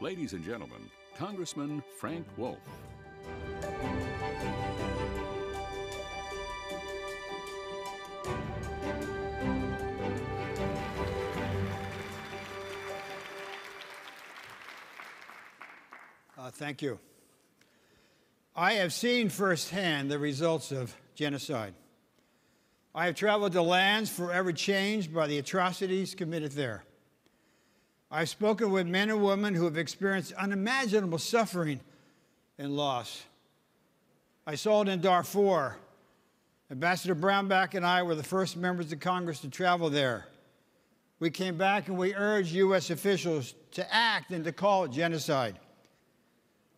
Ladies and gentlemen, Congressman Frank Wolf. Uh, thank you. I have seen firsthand the results of genocide. I have traveled to lands forever changed by the atrocities committed there. I've spoken with men and women who have experienced unimaginable suffering and loss. I saw it in Darfur. Ambassador Brownback and I were the first members of Congress to travel there. We came back and we urged U.S. officials to act and to call it genocide.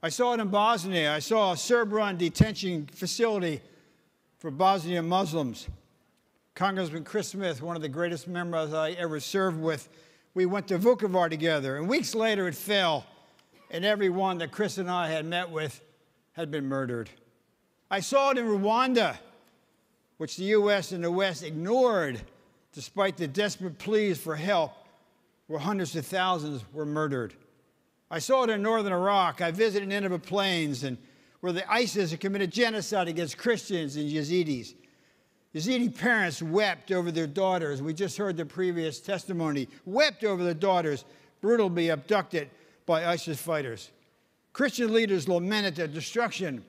I saw it in Bosnia. I saw a Serb run detention facility for Bosnian Muslims. Congressman Chris Smith, one of the greatest members I ever served with, we went to Vukovar together. And weeks later, it fell, and everyone that Chris and I had met with had been murdered. I saw it in Rwanda, which the U.S. and the West ignored despite the desperate pleas for help, where hundreds of thousands were murdered. I saw it in northern Iraq. I visited Nineveh Plains, and where the ISIS had committed genocide against Christians and Yazidis. Yazidi parents wept over their daughters. We just heard the previous testimony. Wept over their daughters, brutally abducted by ISIS fighters. Christian leaders lamented the destruction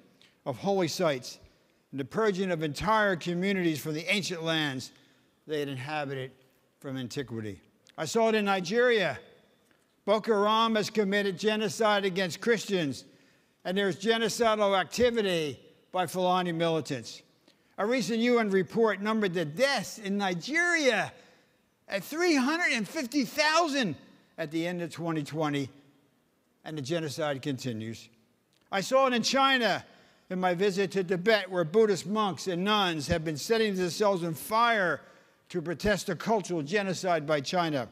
of holy sites and the purging of entire communities from the ancient lands they had inhabited from antiquity. I saw it in Nigeria. Boko Haram has committed genocide against Christians, and there's genocidal activity by Fulani militants. A recent UN report numbered the deaths in Nigeria at 350,000 at the end of 2020, and the genocide continues. I saw it in China in my visit to Tibet, where Buddhist monks and nuns have been setting themselves on fire to protest a cultural genocide by China.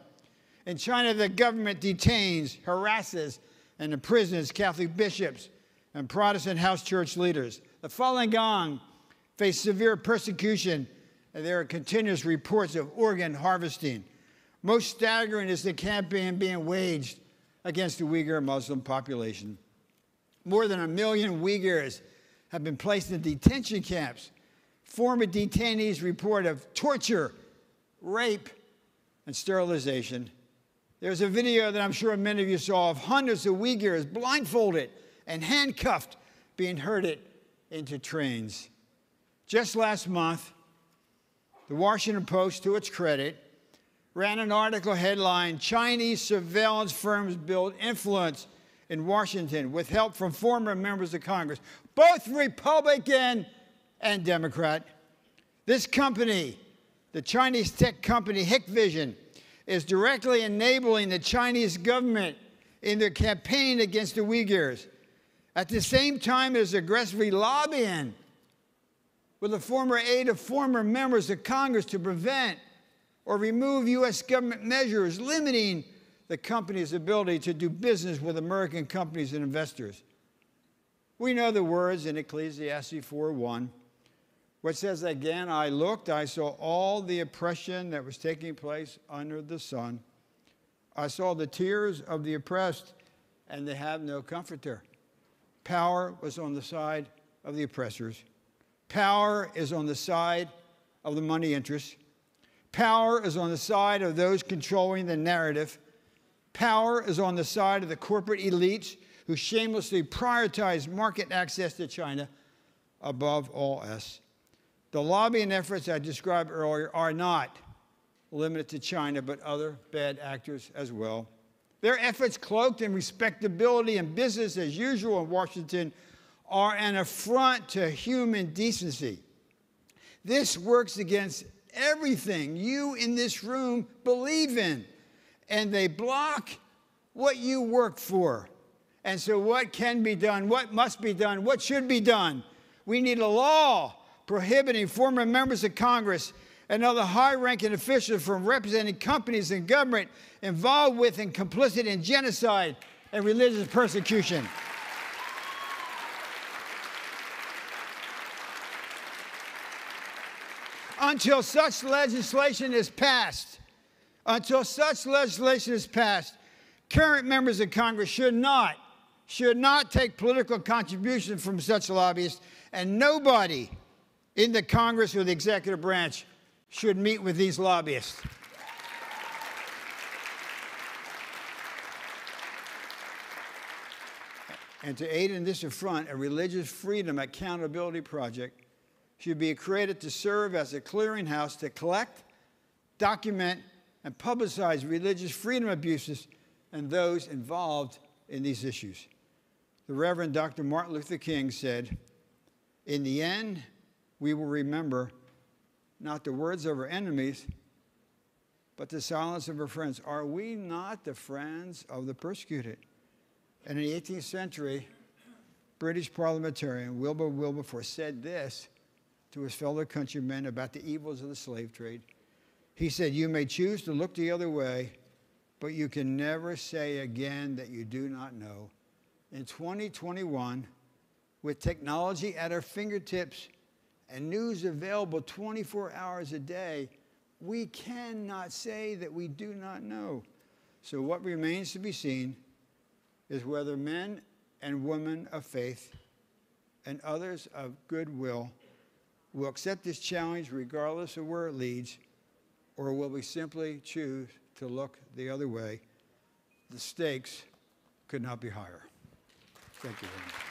In China, the government detains, harasses, and imprisons Catholic bishops and Protestant house church leaders. The Falun Gong face severe persecution, and there are continuous reports of organ harvesting. Most staggering is the campaign being waged against the Uyghur Muslim population. More than a million Uyghurs have been placed in detention camps. Former detainees report of torture, rape, and sterilization. There's a video that I'm sure many of you saw of hundreds of Uyghurs blindfolded and handcuffed being herded into trains. Just last month, the Washington Post, to its credit, ran an article headline Chinese surveillance firms build influence in Washington with help from former members of Congress, both Republican and Democrat. This company, the Chinese tech company Hikvision, is directly enabling the Chinese government in their campaign against the Uyghurs. At the same time, it is aggressively lobbying with the former aide of former members of Congress to prevent or remove U.S. government measures limiting the company's ability to do business with American companies and investors. We know the words in Ecclesiastes 4:1, which says, Again, I looked, I saw all the oppression that was taking place under the sun. I saw the tears of the oppressed, and they have no comforter. Power was on the side of the oppressors. Power is on the side of the money interests. Power is on the side of those controlling the narrative. Power is on the side of the corporate elites who shamelessly prioritize market access to China above all else. The lobbying efforts I described earlier are not limited to China, but other bad actors as well. Their efforts, cloaked in respectability and business as usual in Washington, are an affront to human decency. This works against everything you in this room believe in, and they block what you work for. And so, what can be done? What must be done? What should be done? We need a law prohibiting former members of Congress and other high ranking officials from representing companies and government involved with and complicit in genocide and religious persecution. Until such legislation is passed, until such legislation is passed, Current members of Congress should not, should not take political contributions from such lobbyists, and nobody in the Congress or the executive branch should meet with these lobbyists. and to aid in this affront, a religious freedom accountability project should be created to serve as a clearinghouse to collect, document, and publicize religious freedom abuses and those involved in these issues. The Reverend Dr. Martin Luther King said, In the end, we will remember not the words of our enemies, but the silence of our friends. Are we not the friends of the persecuted? And in the 18th century, British parliamentarian Wilbur Wilberforce said this to his fellow countrymen about the evils of the slave trade. He said, You may choose to look the other way, but you can never say again that you do not know. In 2021, with technology at our fingertips and news available 24 hours a day, we cannot say that we do not know. So, what remains to be seen is whether men and women of faith and others of goodwill will accept this challenge regardless of where it leads, or will we simply choose to look the other way? The stakes could not be higher. Thank you very much.